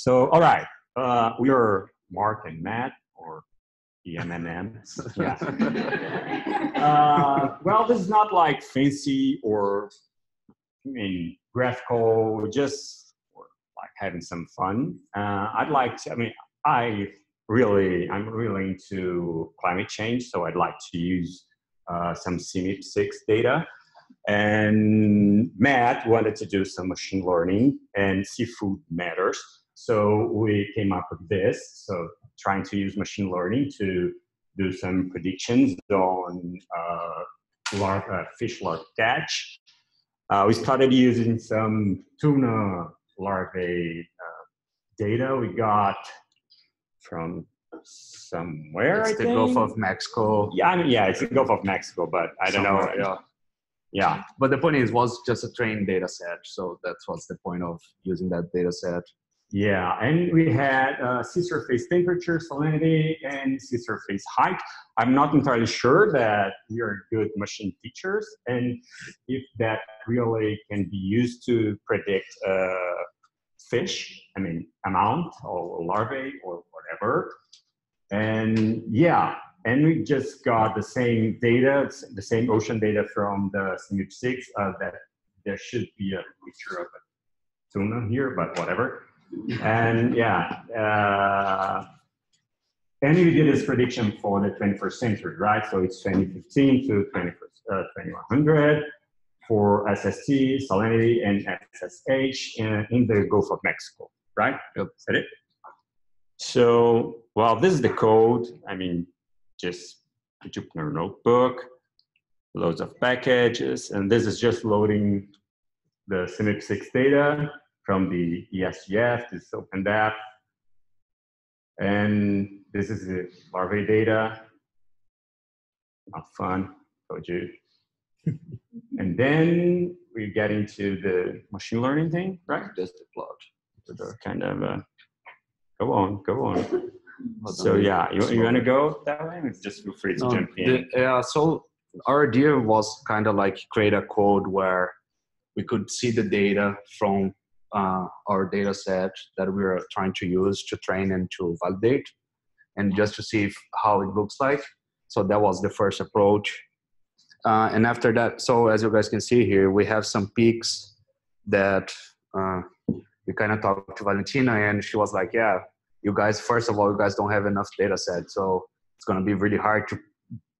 So, all right, uh, we are Mark and Matt, or EMMM. yeah. uh, well, this is not like fancy or I mean graphical, just like having some fun. Uh, I'd like to. I mean, I really, I'm really into climate change, so I'd like to use uh, some CMIP six data. And Matt wanted to do some machine learning and seafood matters. So we came up with this. So trying to use machine learning to do some predictions on uh, large, uh, fish larvae catch. Uh, we started using some tuna larvae uh, data we got from somewhere. It's I the think. Gulf of Mexico. Yeah, I mean, yeah, it's the Gulf of Mexico, but I don't know. Yeah. Yeah, But the point is, was just a trained data set. So that's what's the point of using that data set. Yeah, and we had uh, sea surface temperature, salinity, and sea surface height. I'm not entirely sure that we are good machine teachers, and if that really can be used to predict uh, fish, I mean, amount or larvae or whatever. And yeah, and we just got the same data, the same ocean data from the CMIP 6 uh, that there should be a picture of a tuna here, but whatever. And yeah, uh, and we did this prediction for the 21st century, right? So it's 2015 to 21st, uh, 2100 for SST, salinity, and SSH in, in the Gulf of Mexico, right? Yep. Is that it? So, well, this is the code. I mean, just the Jupyter notebook, loads of packages, and this is just loading the CMIP 6 data from the ESGF, this OPeNDAP. And this is the larvae data. Not fun, told you. and then we get into the machine learning thing, right? Just the plot. It's kind of uh, go on, go on. So yeah, you, you want to go that way? Just feel free to No, jump in. the- yeah, so our idea was kind of like create a code where we could see the data from uh, our data set that we are trying to use to train and to validate and just to see if, how it looks like. So that was the first approach. Uh, and after that, so as you guys can see here, we have some peaks that uh, we kind of talked to Valentina and she was like, yeah, you guys, first of all, you guys don't have enough data set. So it's going to be really hard to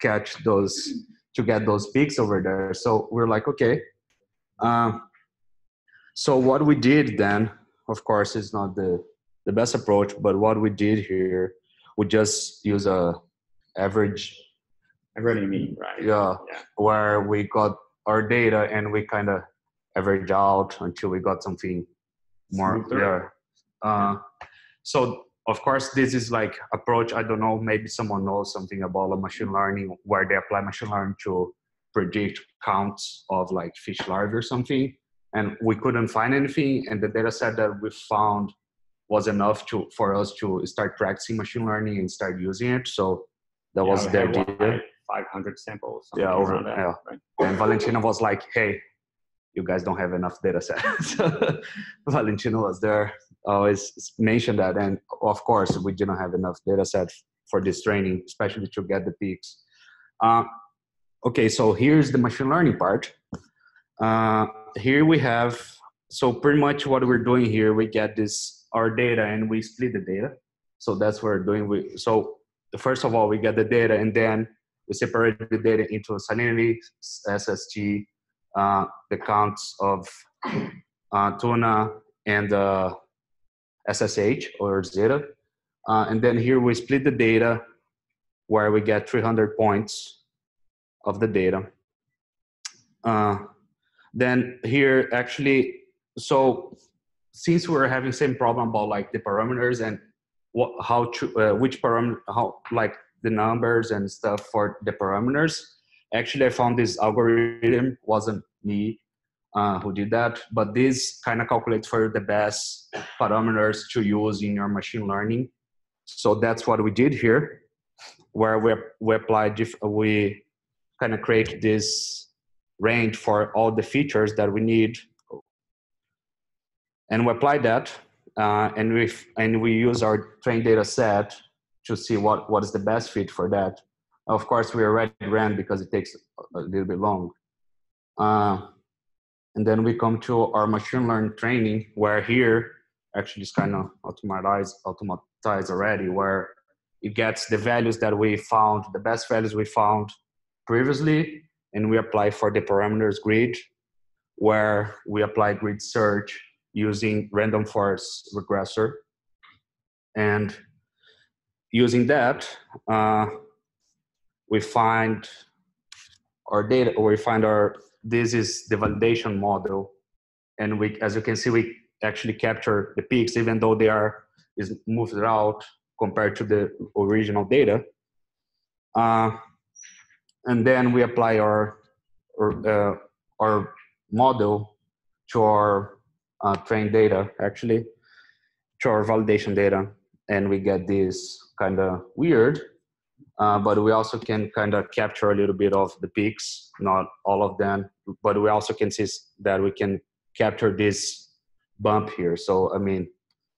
catch those to get those peaks over there so we're like okay um, so what we did then of course is not the the best approach but what we did here we just use a average I really mean, right? yeah, Yeah. where we got our data and we kind of average out until we got something more Smoother. yeah uh, so of course this is like approach i don't know maybe someone knows something about a machine learning where they apply machine learning to predict counts of like fish larvae or something and we couldn't find anything and the data set that we found was enough to for us to start practicing machine learning and start using it so that was we the idea like 500 samples. Yeah, over- that, yeah. right? and Valentina was like, "Hey, you guys don't have enough data set." so Valentina was there, always mentioned that, and of course, we didn't have enough data set for this training, especially to get the peaks. Uh, okay, so here's the machine learning part. Uh, here we have so pretty much what we're doing here. We get this our data and we split the data. So that's what we're doing. We so first of all we get the data and then we separate the data into salinity, SST, uh, the counts of uh, tuna, and uh, SSH or zeta. Uh, and then here we split the data where we get 300 points of the data. Then here actually, so since we're having same problem about like the parameters and what, how to, uh, which parameter, how like the numbers and stuff for the parameters. Actually, I found this algorithm wasn't me uh, who did that, but this kind of calculates for the best parameters to use in your machine learning. So that's what we did here, where we we applied we kind of create this range for all the features that we need, and we apply that. uh, and we and we use our trained data set to see what what is the best fit for that. Of course, we already ran because it takes a little bit long. Uh, and then we come to our machine learning training, where here actually it's kind of automatized, automatized already, where it gets the values that we found, the best values we found previously, and we apply for the parameters grid, where we apply grid search using random forest regressor. And using that, uh, we find our data, or we find our, this is the validation model. And we, as you can see, we actually capture the peaks, even though they are is moved out compared to the original data. Uh, and then we apply our, our, uh, our model to our uh, trained data actually to our validation data. And we get this kind of weird uh, but we also can kind of capture a little bit of the peaks not all of them but we also can see that we can capture this bump here. So i mean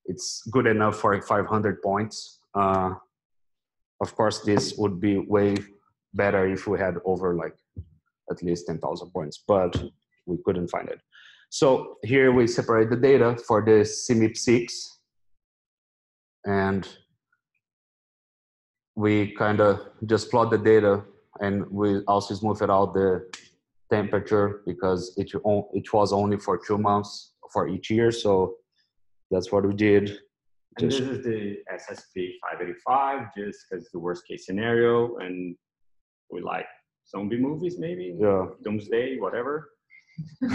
it's good enough for 500 points. Uh, of course this would be way better if we had over like at least 10,000 points but we couldn't find it so here we separate the data for the CMIP6 and we kind of just plot the data and we also smooth it out the temperature because it, it was only for two months for each year. So that's what we did. And this is the SSP 585, just because the worst case scenario. And we like zombie movies, maybe. Yeah. Doomsday, whatever.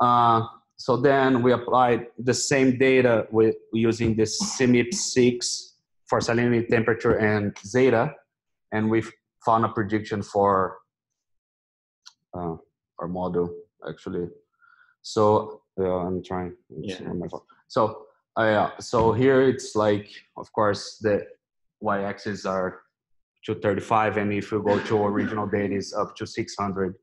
uh, so then we applied the same data with using this CMIP6 for salinity, temperature, and zeta, and we found a prediction for uh, our model actually. So yeah, I'm trying. Yeah. So uh, yeah, so here it's like, of course, the y-axis are 235, and if you go to original data, is up to 600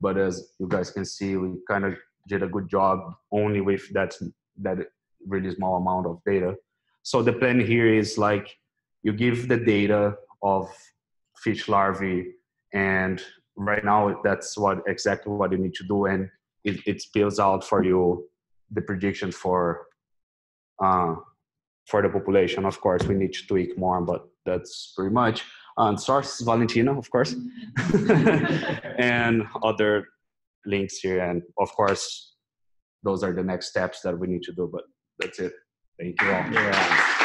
but as you guys can see we kind of did a good job only with that that really small amount of data. So the plan here is like you give the data of fish larvae and right now that's what exactly what you need to do and it, it spills out for you the prediction for uh, for the population. Of course we need to tweak more but that's pretty much and source Valentina, of course, and other links here. And of course, those are the next steps that we need to do. But that's it. Thank you all. Yeah.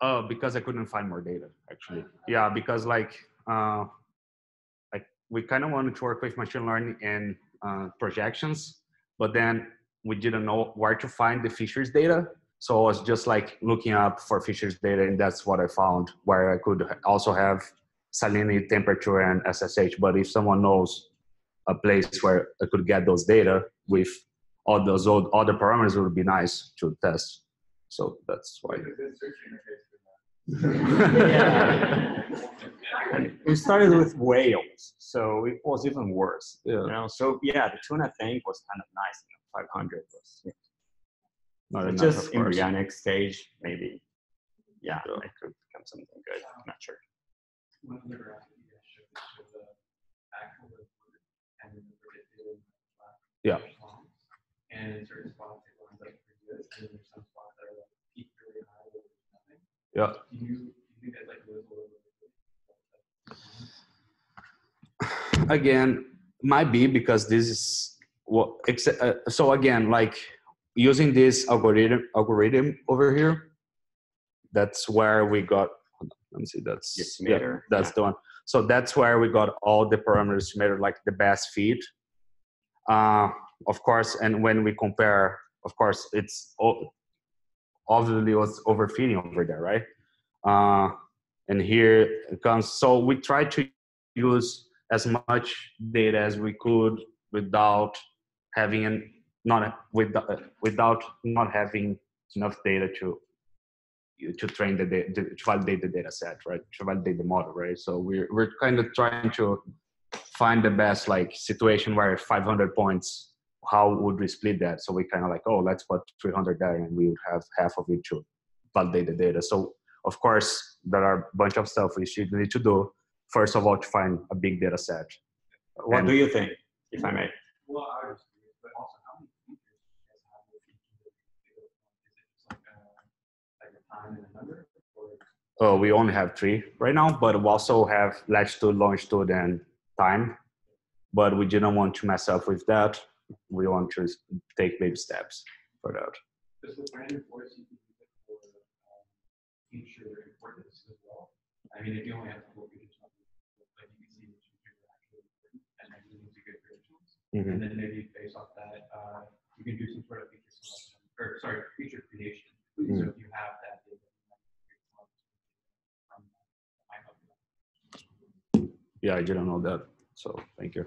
Oh, because I couldn't find more data, actually. Yeah, because like, uh, like we kind of wanted to work with machine learning and uh, projections, but then we didn't know where to find the Fisher's data. So I was just like looking up for Fisher's data, and that's what I found, where I could also have salinity, temperature, and SSH. But if someone knows a place where I could get those data with all those other parameters, it would be nice to test. So that's why yeah. we started with whales, so it was even worse. Yeah. You know, so yeah, the tuna thing was kind of nice. You know, 500 was yeah. Not enough, just of course. embryonic stage, maybe. Yeah, Yeah. it could become something good. I'm not sure. One of the graph you guys showed, it showed the actual report and then the predicted. Yeah. And in certain spots, it lines pretty good, and there's some bit? again might be because this is what ex- uh, so again like using this algorithm algorithm over here that's where we got let me see that's The yeah, that's yeah. the one so that's where we got all the parameters estimated like the best feed uh, of course and when we compare of course it's o- obviously was overfitting over there right? Uh, and here it comes. So we try to use as much data as we could without having an not without without not having enough data to to train the data to validate the data set right? To validate the model right? So we're we're kind of trying to find the best like situation where 500 points how would we split that so we kind of like oh let's put 300 there and we would have half of it to validate the data so of course there are a bunch of stuff we should need to do first of all to find a big data set What And- do you think, if I may? Well, I was curious, but also how many features do you guys have with each of the data? Is it just like a, like a time and a number? Or Oh, we only have three right now, but we also have latitude, longitude, and time. But we didn't want to mess up with that. We want to take baby steps for that. Does the random forest you can use it for um, feature importance as well? I mean, if you only have a couple like you can see which features are actually important and then you need to get predictions. Mhm. And then maybe based off that, uh, you can do some sort of feature selection, or sorry, feature creation. So Mm. if you have that data. you might create some from that. That might help you out. Yeah, I didn't know that. So thank you.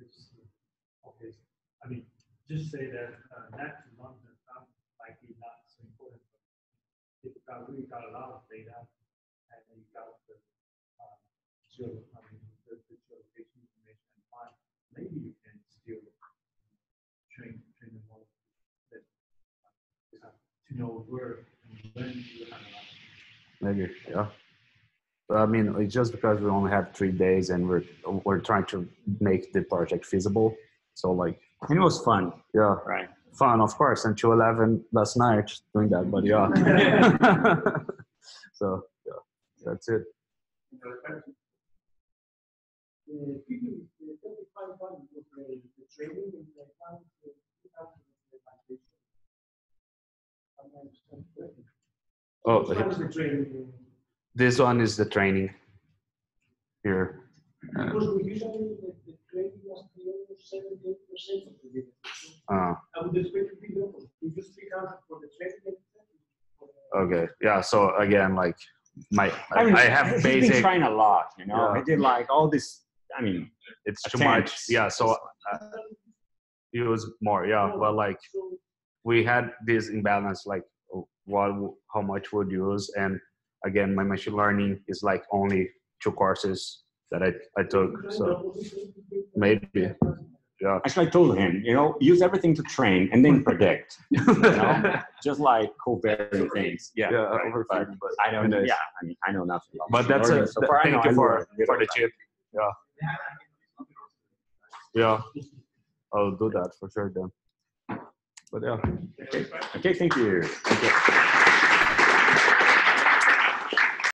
It's, uh, Okay, I mean, just say that uh, that to London, not likely not so important. If you got, a lot of data and you got the, um, geo, I mean, the, the geolocation information and fine, maybe you can still train, train the model that, uh, to know where and when you have a lot. Maybe, yeah. I mean, it's just because we only have three days and we're we're trying to make the project feasible. So like, it was fun, yeah, right? fun of course until 11 last night doing that, but yeah. so yeah, that's it. Could you, tell me five one was the, the training and the time, the, the time of the migration? I don't understand correctly. Oh, Which one is the training? this one is the training here. Uh, uh, I would expect to be local. We just speak out for the training. and for the- okay, yeah. So again, like my I, mean, have he's been trying a lot, you know. Yeah. He did like all this. I mean, It's too much. Yeah. So uh, use more. Yeah, but like we had this imbalance like what how much would use and again my machine learning is like only two courses that i, I took so maybe yeah actually, I told him, you know, use everything to train and then predict, know? just like covariant things. Yeah. yeah right, but but I don't. anyways. Yeah, I mean, I know nothing. About but that's a so far thank you for know for the chip yeah yeah i'll do that for sure then but yeah Okay, thank you. Thank you.